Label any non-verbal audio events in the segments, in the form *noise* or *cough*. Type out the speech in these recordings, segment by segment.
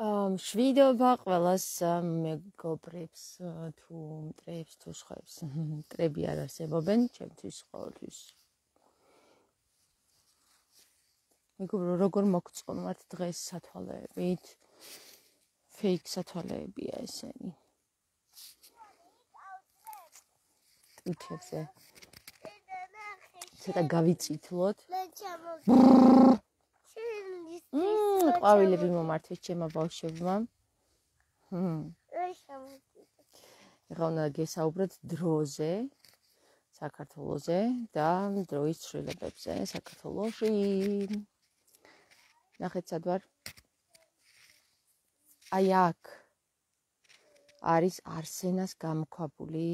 შვიდობა ყველას მეგობრებს თუ მტრებს თუ სხვებს. *laughs* მტრები არ არსებობენ ჩემთვის ყოველთვის. მეგობრო როგორ მოგწონვართ დღეს სათვალეებით? ფეიქ სათვალეებია ესენი. ტვიჩერზე. ცოტა გავიწითლოთ. მე ჩამო. ყვავილები მომართვეს ჩემო ბავშვებმა. ჰმ. ეხლა უნდა გესაუბროთ დროზე, საქართველოსზე და დროის ცვლილებებზე საქართველოში. ნახეთ სად ვარ? აი აქ არის არსენას გამქვაბული.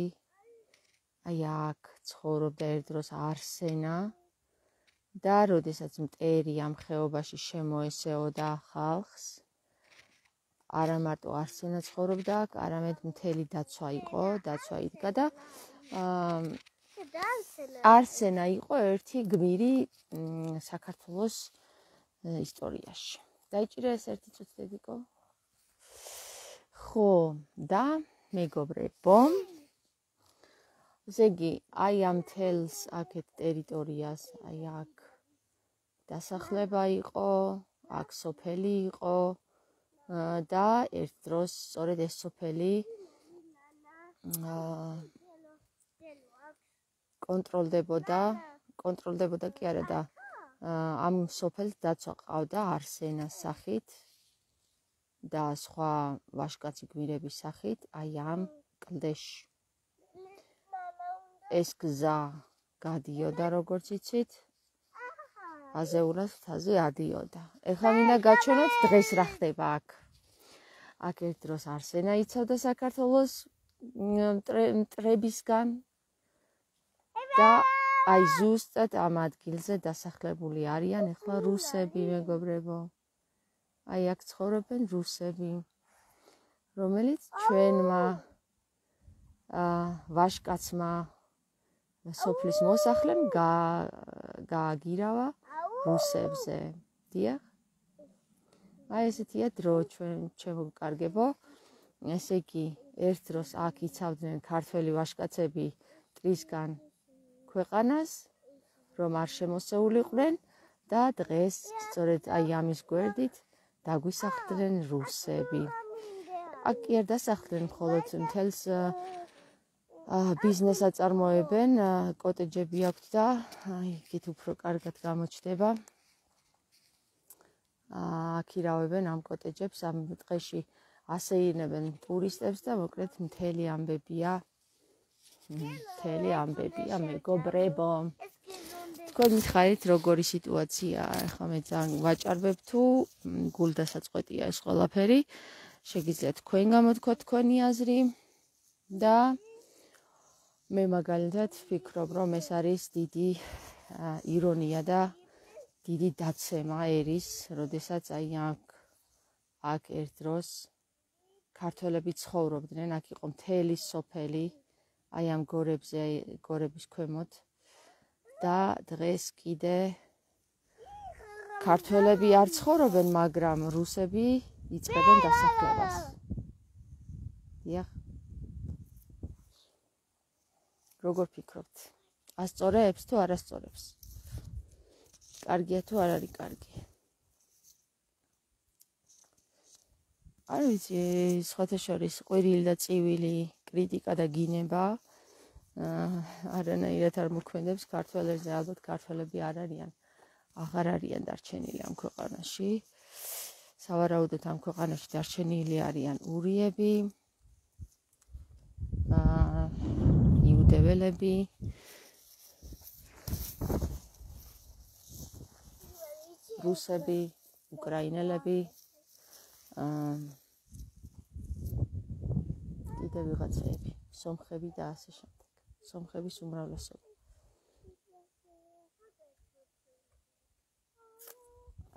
აი აქ ცხოვრობდა ერთ დროს არსენა. და როდესაც მტერი ამ ხეობაში შემოესეოდა ხალხს არა მარტო არსენა ცხოვრობდა აქ, არამედ მთელი დაცვა იყო, დაცვა იდგა და არსენა იყო ერთი გმირი საქართველოს ისტორიაში. დაიჭირა ეს ერთი წუთებიკო. ხო, და მეგობრებო, ესე იგი, აი ამ თელს აქეთ ტერიტორიას, აი აქ დასახლება იყო, აქ სოფელი იყო და ერთ დროს სწორედ ეს სოფელი კონტროლდებოდა, კონტროლდებოდა კი არა და ამ სოფელს დაცვა ყავდა არსენას სახით და სხვა ვაშკაცი გმირების სახით, აი ამ კლდეში. ეს გზა გადიოდა როგორც იცით, აზეურას თაზე ადიოდა. ეხლა მინდა გაჩვენოთ დღეს რა ხდება აქ. აქ ერთ დროს არსენა იცავდა საქართველოს მტრებისგან და აი ზუსტად ამ ადგილზე დასახლებული არიან ეხლა რუსები, მეგობრებო. აი აქ ცხოვრობენ რუსები, რომელიც ჩვენმა აა ვაშკაცმა სოფლის მოსახლემ გააგირავა რუსებზე. დიახ. აი ესეთია დრო ჩვენ ჩემო კარგებო. ესე იგი, ერთ დროს აქ იცავდნენ ქართველი ვაშკაცები ტრისგან ქვეყანას, რომ არ შემოსეულიყვნენ და დღეს სწორედ აი ამის გვერდით დაგვისახლდნენ რუსები. აქ კი არ დასახლდნენ მხოლოდ მთელს ბიზნეს აწარმოებენ, კოტეჯები აქვთ და აი იქით უფრო კარგად გამოჩდება. აქირავებენ ამ კოტეჯებს ამ დღეში ასეირნებენ ტურისტებს და მოკლედ მთელი ამბებია. მთელი ამბებია მეგობრებო. თქვენ მითხარით როგორი სიტუაციაა? ახლა მე ძალიან ვაჭარბებ თუ გულდასაწყვეტია ეს ყველაფერი. შეგიძლიათ თქვენ გამოთქვა თქვენი აზრი და მე მაგალითად ვფიქრობ, რომ ეს არის დიდი ირონია და დიდი დაცემა ერის, როდესაც აი აქ აქ ერთ დროს ქართველები ცხოვრობდნენ, აქ იყო მთელი სოფელი, აი ამ გორებზე, გორების ქვემოთ და დღეს კიდე ქართველები არ ცხოვრობენ, მაგრამ რუსები იწყებენ დასახლებას. დიახ. როგორ ფიქრობთ? ასწორებს თუ არასწორებს? კარგია თუ არ არის კარგი? არ ვიცი, სხვათა შორის ყვირილი და წივილი კრიტიკა და გინება არანაირად არ მოქმედებს ქართველებზე, ალბათ ქართველები არ არიან აღარ არიან დარჩენილი ამ ქვეყანაში. სავარაუდოდ ამ ქვეყანაში დარჩენილი არიან ურიები. აა იუდეველები რუსები, უკრაინელები აა კიდე ვიღაცები, სომხები და ასე შემდეგ. სომხების უმრავლესობა.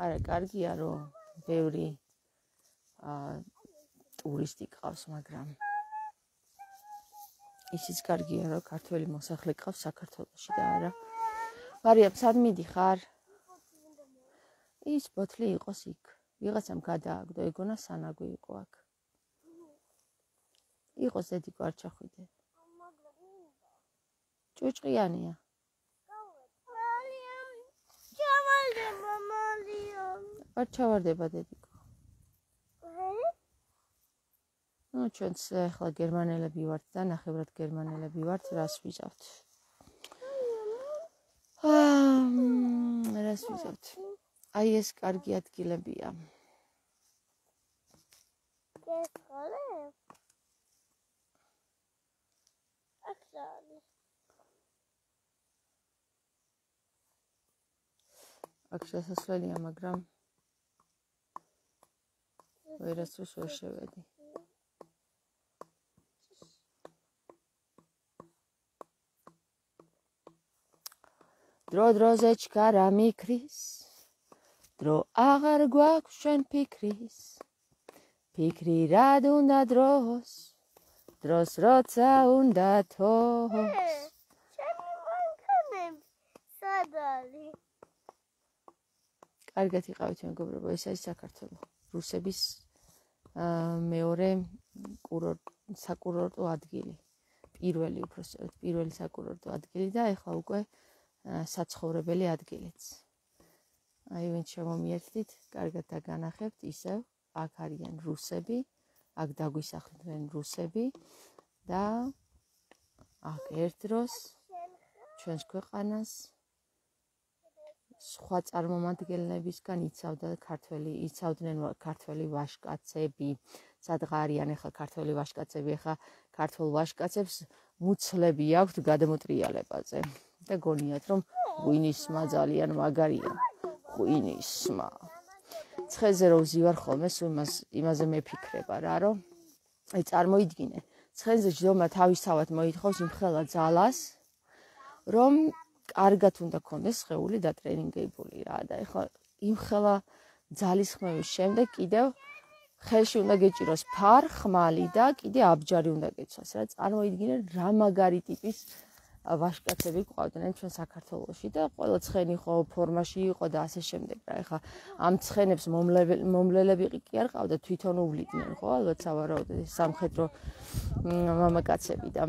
არა, კარგია რომ ბევრი აა ტურისტი ყავს, მაგრამ ისიც კარგია რომ ქართველი მოსახლე ყავს საქართველოში და არა. მარიამ სად მიდიხარ ის ბოთლი იყოს იქ. ვიღაცამ გადააგდო ეგონა სანაგვი იყო აქ. იყო ზედი გვარჩახვიდე. ჭუჭყიანია. არ ჩავარდება დედიკო ну ჩვენც ახლა გერმანელები ვართ და ნახევრად გერმანელები ვართ რას ვიზავთ აა რას ვიზავთ აი ეს კარგი ადგილებია. ეს ხოლე? აქსალი. აქ შესასვლელია, მაგრამ ვერასდროს ვერ შევედი. დრო დროზე ჩქარა მიქრის? დრო აღარ გვაქვს ჩვენ ფიქრის? ფიქრი რად უნდა დროს დროს როცა უნდა თოს სადალი? კარგად იყავით მეგობრებო ეს არის საქართველო. რუსების მეორე კურორტ საკურორტო ადგილი. პირველი უბრალოდ პირველი საკურორტო ადგილი და ეხლა უკვე საცხოვრებელი ადგილიც აი ვინც შემომიერთდით, კარგად დაგანახებთ, ისევ აქ არიან რუსები, აქ დაგვისახლდნენ რუსები და აქ ერთ დროს ჩვენს ქვეყანას სხვა წარმომადგენლებისგან იცავდა ქართველი, იცავდნენ ქართველი ვაშკაცები. სადღა არიან ახლა ქართველი ვაშკაცები, ახლა ქართულ ვაშკაცებს მუცლები აქვთ გადამოტრიალებაზე და გონიათ რომ ვინისმა ძალიან მაგარია. ღვინისმა. ცხეზე რო ვზივარ ხოლმე, სულ იმას იმაზე მეფიქრება რა, რომ აი წარმოიდგინე, ცხეზე ჯდომა თავისთავად მოითხოვს იმხელა ძალას, რომ კარგად უნდა კონდეს ხეული და ტრენინგებული რა და ეხლა იმხელა ძალის ხმევის შემდეგ კიდევ ხელში უნდა გეჭიროს ფარ, ხმალი და კიდე აბჯარი უნდა გეცვას რა. წარმოიდგინე რა მაგარი ტიპის ვაშკაცები ყავდნენ ჩვენ საქართველოში და ყველა ცხენი ხო ფორმაში იყო და ასე შემდეგ რა. ეხა ამ ცხენებს მომლელები კი არ ყავდა თვითონ უვლიდნენ ხო ალბათ სავარაუდოდ სამხედრო მამაკაცები და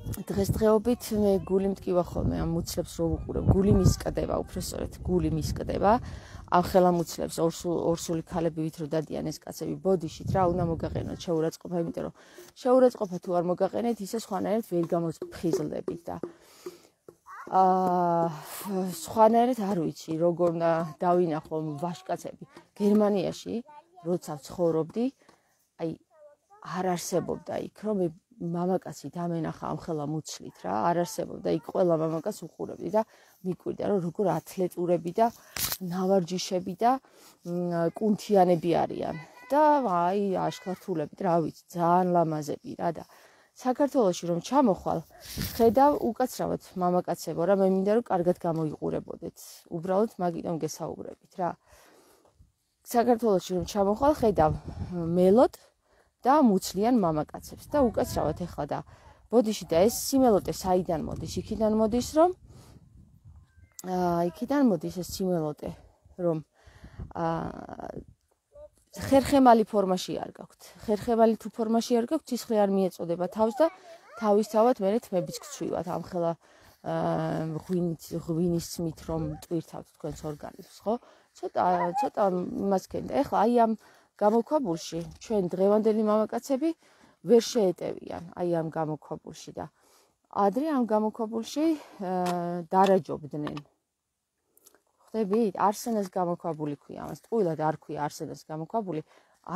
დღესდღეობით მე გული მткиვა ხოლმე ამ მუცლებს რო ვუყურებ. გული მისკდება, უბრალოდ გული მისკდება. ამ ხელა მუცლებს ორსული ქალები ვით რო დადიან ეს კაცები ბოდიშით რა, უნდა მოგაყენოთ შეურაცხყოფა, იმიტომ რომ შეურაცხყოფა თუ არ მოგაყენეთ, ისე სხვანაირად ვერ გამოფხიზლდებით და აა სხვანაირად არ ვიცი, როგორ დავინახო ვაშკაცები. გერმანიაში როცა ცხოვრობდი, აი არ არსებობდა იქ რომ მამაკაცი დამენახა ამ ხელა მუცლით რა არ არსებობდა იქ ყველა მამაკაც უყურებდი და მიკვირდა რომ როგორ ათლეტურები და ნავარჯიშები და კუნთიანები არიან. და აი აშკართულები რა ვიცი ძალიან ლამაზები რა და საქართველოში რომ ჩამოხვალ ხედავ უკაცრავად მამაკაცებო რა მე მინდა რომ კარგად გამოიყურებოდეთ. უბრალოდ მაგიტომ გესაუბრებით რა. საქართველოში რომ ჩამოხვალ ხედავ მელოდ და მუცლიან მამაკაცებს და უკაცრავად ეხლა და ბოდიში და ეს სიმელოტე საიდან მოდის იქიდან მოდის რომ აა იქიდან მოდის ეს სიმელოტე რომ აა ხერხემალი ფორმაში არ გაქვთ. ხერხემალი თუ ფორმაში არ გაქვთ, სისხლი არ მიეწოდება თავს და თავისთავად მე თმებიც გწვივათ ამ ხელა აა ღვინის ღვინის მით რომ ტვირთავთ თქვენს ორგანიზმს, ხო? ცოტა ცოტა იმას ქენდა. ეხლა აი ამ გამოქვაბულში ჩვენ დღევანდელი მამაკაცები ვერ შეეტევიან აი ამ გამოქვაბულში და ადრე ამ გამოქვაბულში დარაჯობდნენ. ხდები? არსენას გამოქვაბული ქვია ამას. ტყუილად არ ქვია არსენას გამოქვაბული.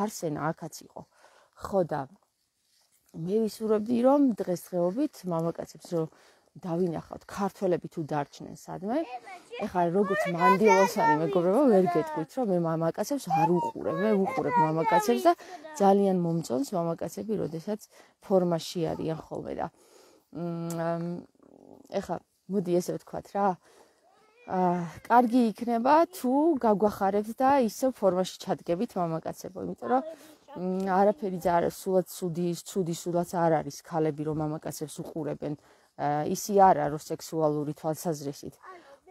არსენა აქაც იყო. ხო და მე ვისურვებდი რომ დღესდღეობით მამაკაცებს რომ დავინახავთ ქართველები თუ დარჩნენ სადმე. ეხლა როგორც მანდილოსანი მეგობრებო ვერ გეტყვით რომ მე მამაკაცებს არ უყურებ. მე უყურებ მამაკაცებს და ძალიან მომწონს მამაკაცები, როდესაც ფორმაში არიან ხოლმე და ეხა მოდი ესე ვთქვათ რა აა კარგი იქნება თუ გაგვახარებთ და ისე ფორმაში ჩადგებით მამაკაცებო იმიტომ რომ არაფერი ძაარ სულად ცუდი ცუდი სულაც არ არის ქალები რომ მამაკაცებს უყურებენ ისი არა რომ სექსუალური თვალსაზრისით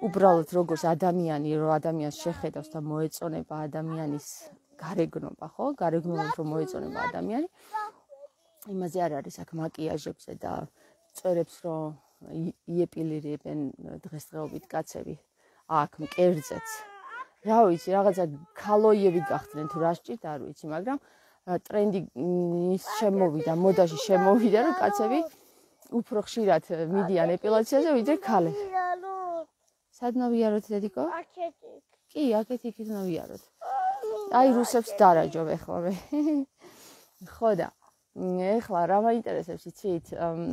უბრალოდ როგორც ადამიანი რო ადამიანს შეხედავს და მოეწონება ადამიანის გარეგნობა, ხო? გარეგნობა რო მოეწონება ადამიანი. იმაზე არ არის აქ მაკიაჟებზე და წერებს რო იეპილირებენ დღესდღეობით კაცები აქ მკერძეც. რა ვიცი, რაღაცა ქალოიები გახდნენ თუ რა სჭირდა, არ ვიცი, მაგრამ ტრენდი ის შემოვიდა, მოდაში შემოვიდა, რომ კაცები უფრო ხშირად მიდიან ეპილაციაზე, ვიდრე ქალები. სად ნავიაროთ, დედიკო? აქეთი. კი, აქეთ იქით ნავიაროთ. აი რუსებს დარაჯობ ეხლა მე. *laughs* ხო და ეხლა რა მაინტერესებს იცით?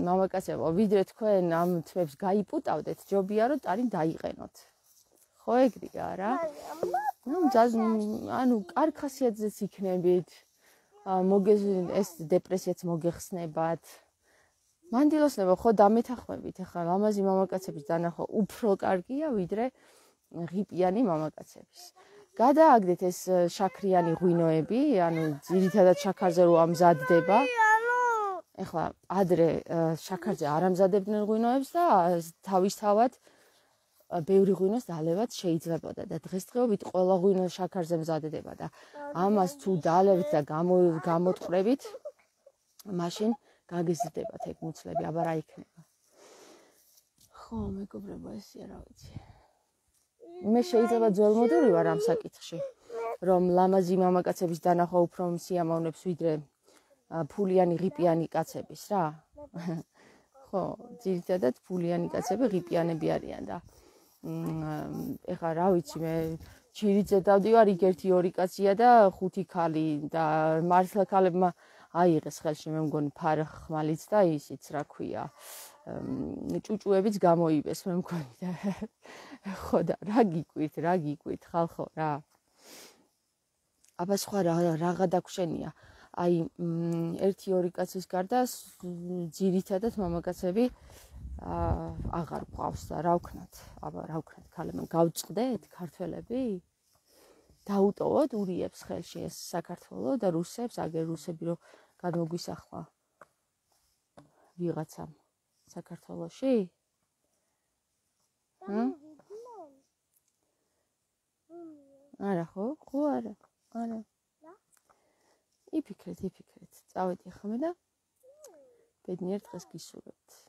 მამაკაცებო, ვიდრე თქვენ ამ თმებს გაიპუტავდეთ, ჯობია რომ ტარი დაიყენოთ. ხო ეგრეა რა? ნუ ძაზ ანუ კარგ ხასიათზეც იქნებით. მოგეს ეს დეპრესიაც მოგეხსნებათ. მანდილოსნებო ხო დამეთახმებით ახლა ლამაზი მამაკაცების დანახვა უფრო კარგია ვიდრე ღიპიანი მამაკაცების. გადააგდეთ ეს შაქრიანი ღვინოები, ანუ ძირითადად შაქარზე რო ამზადდება. ეხლა ადრე შაქარზე არ ამზადებდნენ ღვინოებს და თავისთავად ბევრი ღვინოს დალევაც შეიძლებოდა და დღესდღეობით ყველა ღვინო შაქარზე მზადდება და ამას თუ დალევთ და გამოტყრებით მაშინ გაგიზრდებათ ეგ მუცლები, აბა რა იქნება. ხო, მეგობრებო, ესია რა ვიცი. მე შეიძლება ძველმოდელი ვარ ამ საკითხში, რომ ლამაზი მამაკაცების დანახვა უფრო მსიამოვნებს ვიდრე ფულიანი ღიპიანი კაცების რა. *laughs* ხო, ძირითადად ფულიანი კაცები ღიპიანები არიან და ეხა რა ვიცი მე ჩირიძე დავდივარ იქ ერთი ორი კაცია და ხუთი ქალი და მართლა ქალებმა აიღეს ხელში მე მგონი ფარხმალიც და ისიც რა ქვია ჭუჭუებიც გამოიბეს მე მგონი და *laughs* ხო და რა გიკვირთ რა გიკვირთ ხალხო რა აბა სხვა რა რაღა დაგშენია აი ერთი ორი კაცის გარდა ძირითადად მამაკაცები აღარ ყავს და რა ვქნათ? აბა რა ვქნათ? ქალებმა გავწყდეთ ქართველები? დაუტოვოთ ურიებს ხელში ეს საქართველოს და რუსებს, აგერ რუსები რო გადმოგვისახლა ვიღაცამ საქართველოში? ჰმ? არა ხო? ხო არა. არა. იფიქრეთ, იფიქრეთ. წავედი ახლა მე და ბედნიერ დღეს გისურვებთ.